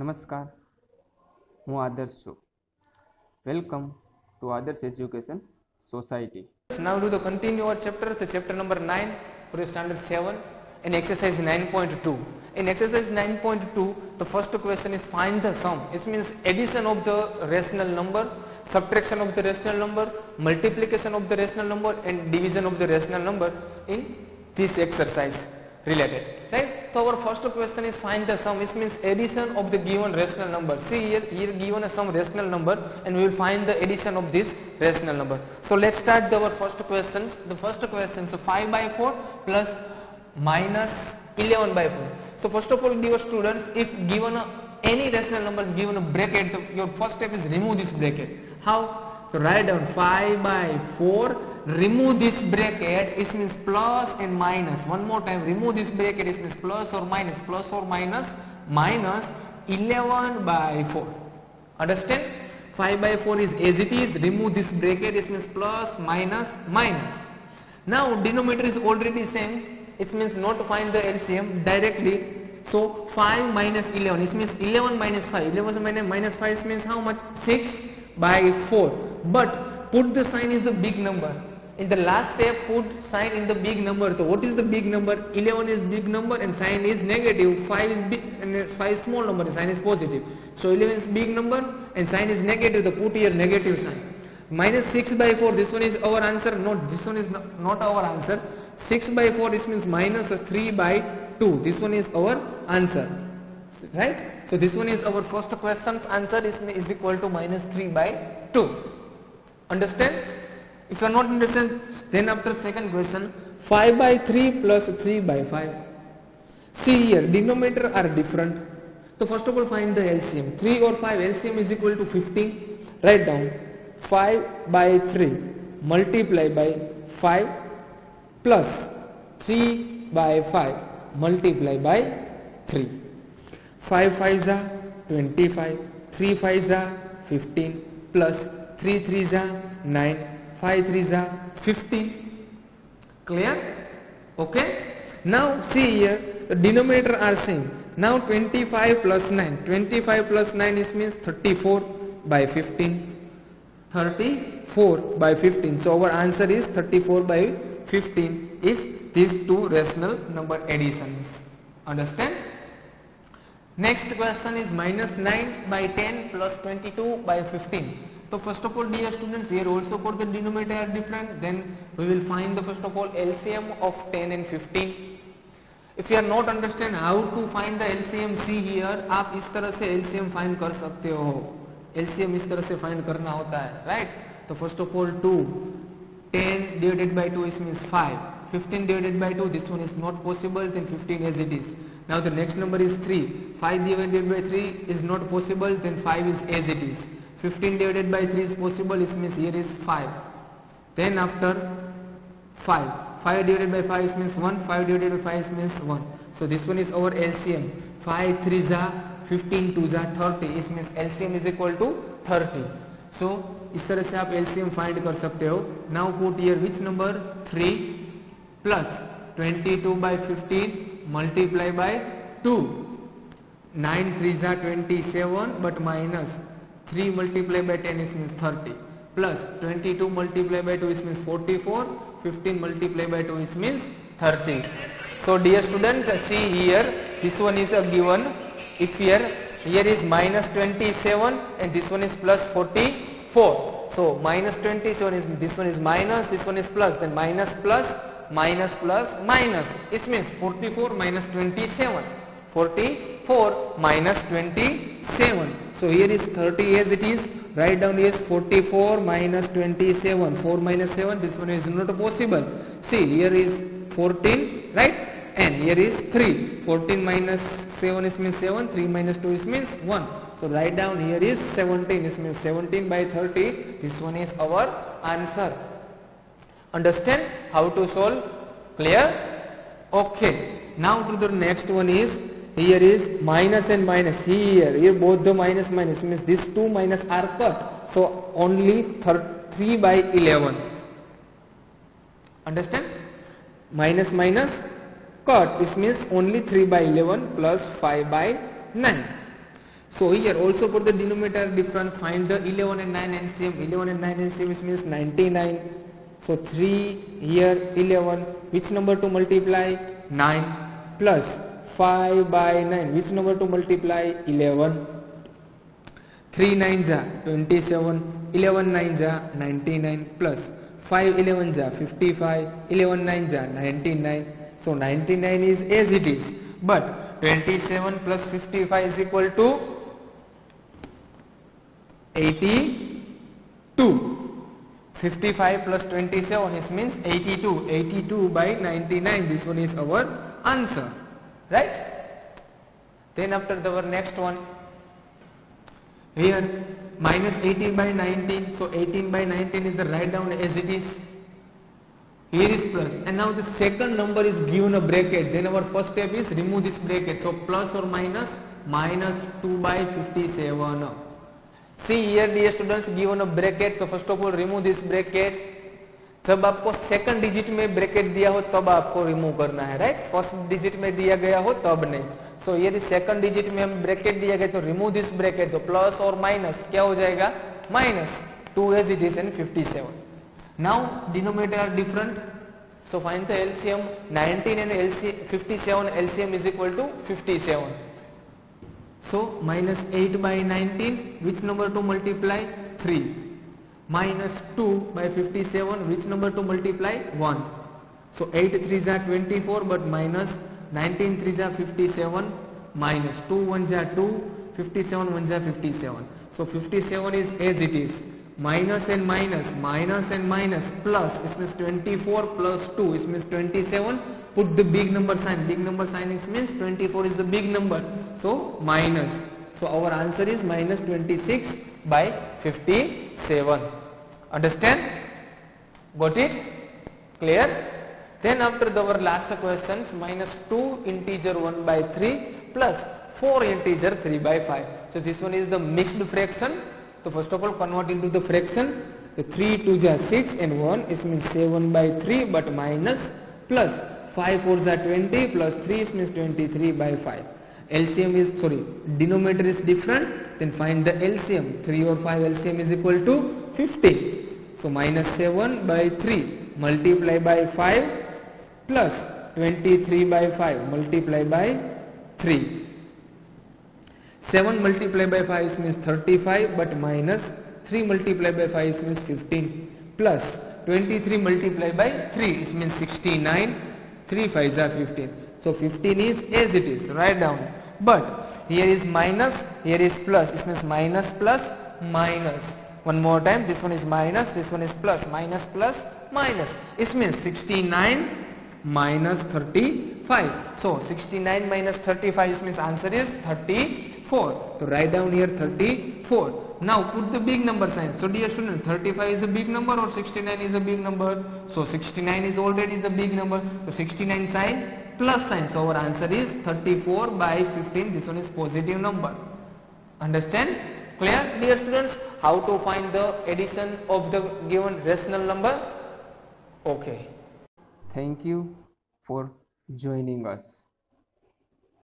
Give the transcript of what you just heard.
નમસ્કાર હું આદર્શ છું welcome to Adarsh education society Now do the continue our chapter, the chapter number 9 for the standard 7 in exercise 9.2. In exercise 9.2, the first question is find the sum. It means addition of the rational number, subtraction of the rational number, multiplication of the rational number and division of the rational number in this exercise related. Right? So our first question is find the sum. It means addition of the given rational number. See here, here given a some rational number and we will find the addition of this rational number. So let's start the, our first questions. The first question so 5 by 4 plus minus 11 by 4. So first of all dear students, if given a, any rational number is given a bracket, your first step is remove this bracket. How? So write down 5 by 4, remove this bracket, it means plus and minus. One more time, remove this bracket, it means plus or minus. plus or minus. minus, minus 11 by 4. Understand? 5 by 4 is as it is, remove this bracket, it means plus, minus, minus. Now denominator is already same, it means not to find the LCM directly. So 5 minus 11, it means 11 minus 5, 11 minus minus 5 means how much? 6 by 4. But put the sign is the big number. In the last step put sign in the big number. So what is the big number? 11 is big number and sign is negative, 5 is big and uh, 5 is small number and sign is positive. So 11 is big number and sign is negative, the put here negative sign. Minus 6 by 4, this one is our answer, not this one is not, not our answer. 6 by 4, this means minus 3 by 2, this one is our answer. Right? So this one is our first question's answer is, is equal to minus 3 by 2. Understand? If you are not understand, then after second question, 5 by 3 plus 3 by 5. See here, denominator are different. So first of all find the LCM. 3 or 5 LCM is equal to 15. Write down 5 by 3 multiply by 5 plus 3 by 5 multiply by 3. 5 5s are 25, 3 5s are 15 plus 3 3s are 9, 5 3s are 15. Clear? Okay? Now see here, the denominator are same. Now 25 plus 9. 25 plus 9 is means 34 by 15. 34 by 15. So our answer is 34 by 15 if these two rational number additions. Understand? Next question is minus 9 by 10 plus 22 by 15. So first of all dear students here also for the denominator are different then we will find the first of all LCM of 10 and 15. If you are not understand how to find the LCM see here आप इस तरह से LCM find कर सकते हो LCM इस तरह से find करना होता है right तो first of all 2 10 divided by 2 is means 5 15 divided by 2 this one is not possible then 15 as it is now the next number is 3 5 divided by 3 is not possible then 5 is as it is 15 divided by 3 is possible it means here is 5 then after 5 5 divided by 5 is means 1 5 divided by 5 is means 1 so this one is our LCM 5 3 is 15 2 is 30 it means LCM is equal to 30 so इस तरह से आप LCM find कर सकते हो now put here which number 3 plus 22 by 15 multiply by 2 9 3s are 27 but minus 3 multiply by 10 is means 30 plus 22 multiply by 2 is means 44 15 multiply by 2 is means 30 so dear students see here this one is a given. If here here is minus 27 and this one is plus 44 so minus 27 is this one is minus this one is plus then minus plus minus plus minus. It means 44 minus 27 44 minus 27 so here is 30 as it is. Write down is 44 minus 27 4 minus 7 this one is not possible. See here is 14 right? And here is 3 14 minus 7 is means 7 3 minus 2 is means 1 so write down here is 17 is means 17 by 30 this one is our answer. Understand? How to solve? Clear? Okay. Now to the next one is here is minus and minus. Here here both the minus minus means these two minus are cut. So only 3 by 11 understand? Minus minus cut. This means only 3 by 11 plus 5 by 9 So here also for the denominator difference find the 11 and 9 LCM. 11 and 9 LCM means 99. So 3 here 11 which number to multiply? 9 plus 5 by 9 which number to multiply? 11 3 9s are 27 11 9s are 99 plus. 5 11s are 55 11 9s are 99 so 99 is as it is. But 27 plus 55 is equal to 82 55 plus 27 is means 82 82 by 99 this one is our answer right? Then after the our next one. Here minus 18 by 19 so 18 by 19 is the write down as it is. Here is plus. And now the second number is given a bracket. Then our first step is remove this bracket. So plus or minus minus 2 by 57 see here dear students given a bracket. So first of all remove this bracket जब आपको second digit में bracket दिया हो तब आपको remove करना है right first digit में दिया गया हो तब नहीं। सो so, यदि सेकंड डिजिट में हम ब्रैकेट दिया गया तो रिमूव दिस ब्रैकेट तो प्लस और माइनस क्या हो जाएगा? Minus two as it is and 57 now denominator are different so find the LCM 19 and LC 57 LCM is equal to 57 so minus 8 by 19 which number to multiply? 3 minus 2 by 57 which number to multiply? 1 so 8 3s are 24 but minus 19 3s are 57 minus 2 1s are 2 57 1s are 57 so 57 is as it is. Minus and minus minus and minus plus it means 24 plus 2 it means 27 put the big number sign. Big number sign is means 24 is the big number. So minus. So our answer is minus 26 by 57 understand? Got it? Clear? Then after the our last questions minus 2 integer 1 by 3 plus 4 integer 3 by 5 so this one is the mixed fraction. So first of all convert into the fraction. The 3 2 is 6 and 1 is means 7 by 3 but minus plus 5 4 are 20 plus 3 is means 23 by 5 LCM is sorry denominator is different then find the LCM 3 or 5 LCM is equal to 50 so minus 7 by 3 multiply by 5 plus 23 by 5 multiply by 3 7 multiply by 5 means 35 but minus 3 multiply by 5 means 15 plus 23 multiply by 3 it means 69 3 5s are 15 so 15 is as it is. Write down. But here is minus here is plus. It means minus plus minus. One more time. This one is minus this one is plus. plus minus plus minus. It means 69 minus 35 so 69 minus 35 it means answer is 34 so write down here 34 now put the big number sign. So dear student 35 is a big number or 69 is a big number? So 69 is already is a big number. So 69 sign plus sign. So our answer is 34 by 15 this one is positive number. Understand? Clear dear students? How to find the addition of the given rational number? Okay. Thank you for joining us.